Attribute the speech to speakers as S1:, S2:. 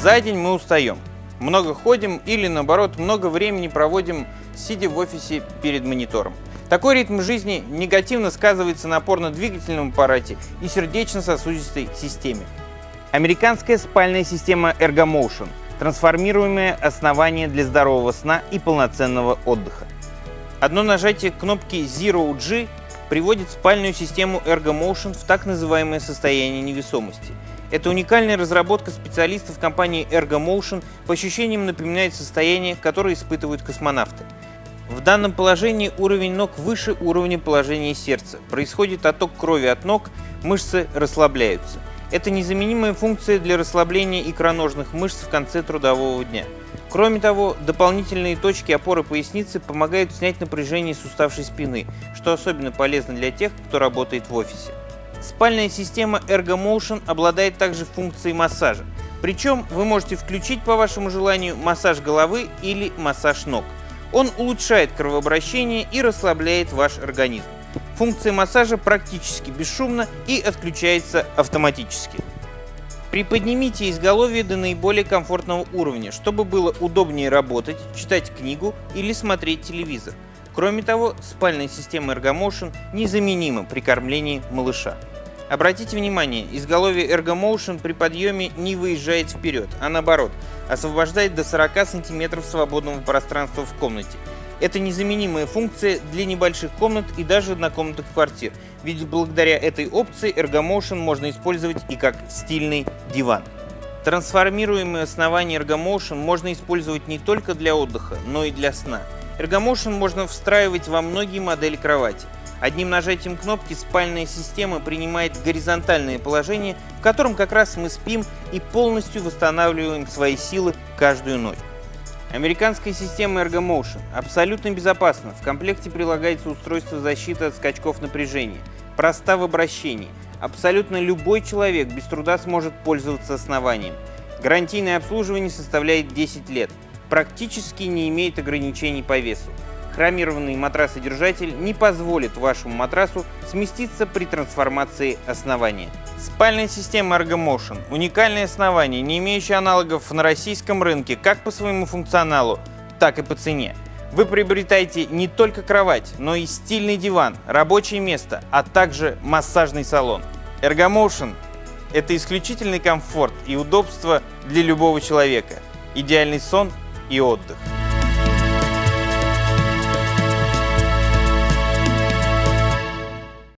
S1: За день мы устаем. Много ходим или, наоборот, много времени проводим, сидя в офисе перед монитором. Такой ритм жизни негативно сказывается на опорно-двигательном аппарате и сердечно-сосудистой системе. Американская спальная система ErgoMotion – трансформируемое основание для здорового сна и полноценного отдыха. Одно нажатие кнопки Zero G приводит спальную систему ErgoMotion в так называемое состояние невесомости. Это уникальная разработка специалистов компании ErgoMotion по ощущениям напоминает состояние, которое испытывают космонавты. В данном положении уровень ног выше уровня положения сердца. Происходит отток крови от ног, мышцы расслабляются. Это незаменимая функция для расслабления икроножных мышц в конце трудового дня. Кроме того, дополнительные точки опоры поясницы помогают снять напряжение с уставшей спины, что особенно полезно для тех, кто работает в офисе. Спальная система ErgoMotion обладает также функцией массажа. Причем вы можете включить по вашему желанию массаж головы или массаж ног. Он улучшает кровообращение и расслабляет ваш организм. Функция массажа практически бесшумна и отключается автоматически. Приподнимите изголовье до наиболее комфортного уровня, чтобы было удобнее работать, читать книгу или смотреть телевизор. Кроме того, спальная система ErgoMotion незаменима при кормлении малыша. Обратите внимание, изголовье ErgoMotion при подъеме не выезжает вперед, а наоборот, освобождает до 40 см свободного пространства в комнате. Это незаменимая функция для небольших комнат и даже однокомнатных квартир, ведь благодаря этой опции ErgoMotion можно использовать и как стильный диван. Трансформируемые основания ErgoMotion можно использовать не только для отдыха, но и для сна. ErgoMotion можно встраивать во многие модели кровати. Одним нажатием кнопки спальная система принимает горизонтальное положение, в котором как раз мы спим и полностью восстанавливаем свои силы каждую ночь. Американская система ErgoMotion абсолютно безопасна. В комплекте прилагается устройство защиты от скачков напряжения. Проста в обращении. Абсолютно любой человек без труда сможет пользоваться основанием. Гарантийное обслуживание составляет 10 лет. Практически не имеет ограничений по весу хромированный матрасодержатель не позволит вашему матрасу сместиться при трансформации основания. Спальная система ErgoMotion – уникальное основание, не имеющее аналогов на российском рынке как по своему функционалу, так и по цене. Вы приобретаете не только кровать, но и стильный диван, рабочее место, а также массажный салон. ErgoMotion – это исключительный комфорт и удобство для любого человека, идеальный сон и отдых.